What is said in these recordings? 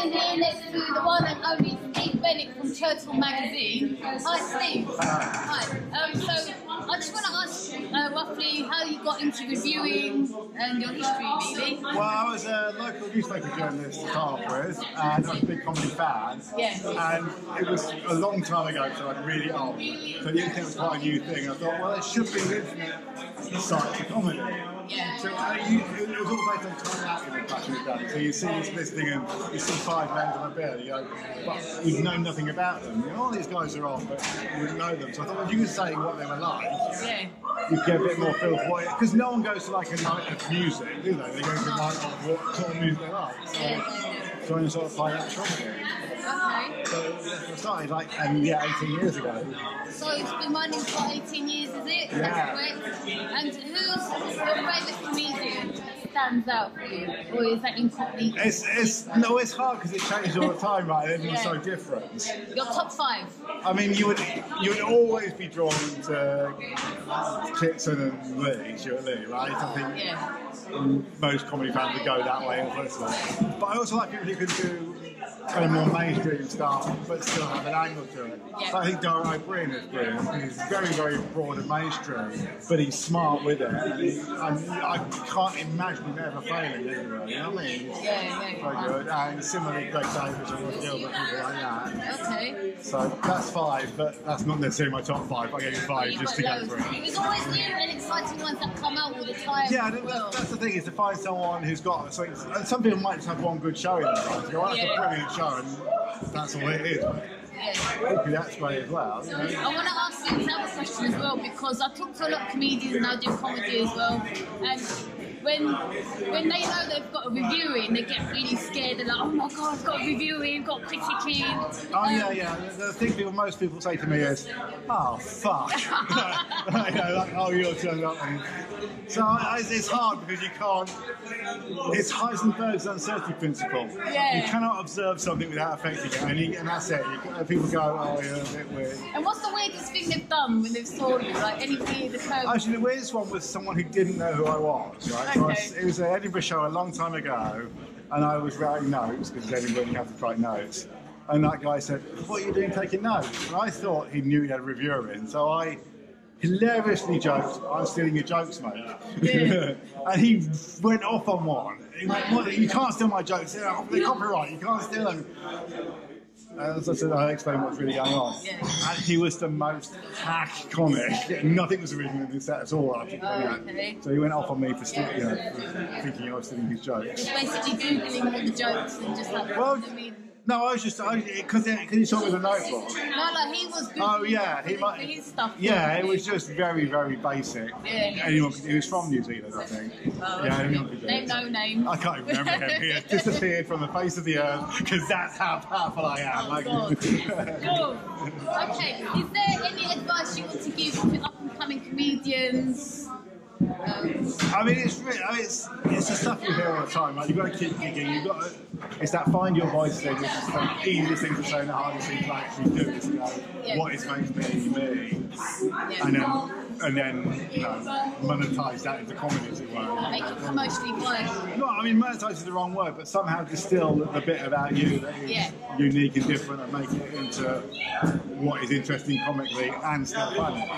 standing here next to the one and only Steve Bennett from Chortle Magazine. Hi, Steve. Hi. Um, so I just want to ask uh, roughly how you got into reviewing and your history, really. Well, I was a local newspaper journalist at Harper's, and I was a big comedy fan. Yeah. And it was a long time ago, so I'm really old. So the internet was quite a new thing. I thought, well, it should be an internet site for comedy. Yeah. So uh, you, it was all based on time out in the back in the. So you see this listing and you see five names on a bill, you go, but you know nothing about them. You know, all these guys are on, but you wouldn't know them. So I thought, well, you could say what they were like Yeah. you get a bit more feel for it because no one goes to like a night of music, do they? They go to like what sort of music they like. So Yeah. trying to sort of find out comedy. Okay. So I started like um, yeah, 18 years ago. So it's been running for 18 years, is it? Yeah. And who's your favourite comedian that stands out for you? Or is that incomplete? It's it's no, it's hard because it changes all the time, right? Everyone's so different. Your top five? I mean, you would you would always be drawn to Kitson and Lee, Lee, right? I think Yeah. most comedy fans would go that way, obviously. But I also like people who can do kind of more mainstream stuff, but still have an angle to it. Yeah. So I think Dara Ó Briain is brilliant. He's very, very broad and mainstream, but he's smart with it. And, he, and I can't imagine him ever failing, either, you know what I mean? He's Yeah, yeah. very good. And similarly, Greg Davies and Rhod Gilbert, people like that. Okay. So that's five, but that's not necessarily my top five. I gave you five just to go loads. it. There's always new and exciting ones that come out all the time. Yeah, I think that's, that's the thing is to find someone who's got. So and some people might just have one good show in their life. Go, well, that's Yeah. a brilliant show, and that's all it is. Yeah. Okay, that's great as well. You? I want to ask you another question as well because I talk to a lot of comedians and I do comedy as well. And when when they know they've got a review in, they get really scared. They're like, oh my god, I've got a review in, got in. Oh yeah, yeah. The, thing people, most people say to me is, "Oh fuck," you know, like, "Oh, you're turned up." And so I, it's, it's hard because you can't. It's Heisenberg's uncertainty principle. Yeah. You cannot observe something without affecting it, and, you, and that's it. You, people go, "Oh, you're a bit weird." And what's the weirdest thing they've done when they've saw you? Like anything in the curve? Actually, the weirdest one was someone who didn't know who I was. Right? Was- it was an Edinburgh show a long time ago, and I was writing notes because Edinburgh you have to write notes. And that guy said, "What are you doing taking notes?" And I thought he knew he had a reviewer in, so I hilariously joked, "I'm stealing your jokes, mate." Yeah. and he went off on one. He went, "What? You can't steal my jokes. They're copyright. You can't steal them." And as I said, I explained what's really going on. Yeah. And he was the most hack comic. Nothing was original in the set at all. After, Oh, okay. So he went off on me for, steal, you know, for thinking I was stealing his jokes. Basically googling all the jokes and just like, Well, I mean, no, I was just because he saw with a notebook. no, like he was googling Oh yeah, he might. his stuff. Yeah, it was just very, very basic. Yeah. Anyone. He was from New Zealand, I think. Oh, yeah, anyone could do Name it. no name. I can't even remember him. He has disappeared from the face of the earth because that's how powerful I am. Oh, Like- God. Cool. Okay, is there any advice you want to give to up and coming comedians? I mean, it's really, I mean, it's it's the stuff you hear all the time. Like you've got to keep digging. You've got to, it's that find your voice thing, which is the easiest thing to say and the hardest thing to actually do. Is to go, Yeah. what is makes me me, yeah. and then and then you know monetize that into comedy as it were. Make it commercially viable. No, I mean monetize is the wrong word, but somehow distill the bit about you that is Yeah. unique and different, and make it into what is interesting comically and still funny.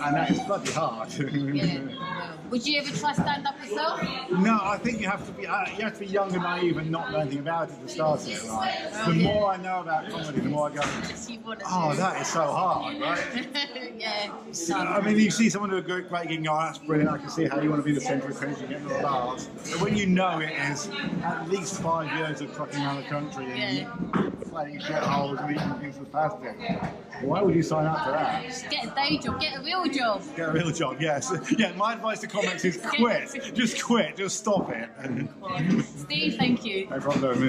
Yeah. And that is bloody hard. Yeah. Would you ever try stand up yourself? No, I think you have to be uh, you have to be young and naive and not know anything about it to start it. Right? The more I know about comedy, the more I go, Yes, you want to oh, that is so hard, right? yeah. I mean, you see someone do a great, gig, and go, oh, that's brilliant. I can see how you want to be the centre of attention, getting all the laughs. But when you know it is at least five years of trucking around the country and Yeah. Playing shitholes and eating things why would you sign up for that? Just get a day job, get a real job. Get a real job, yes. Yeah, my advice to comics is quit. Just quit. Just stop it. Steve, thank you. no problem.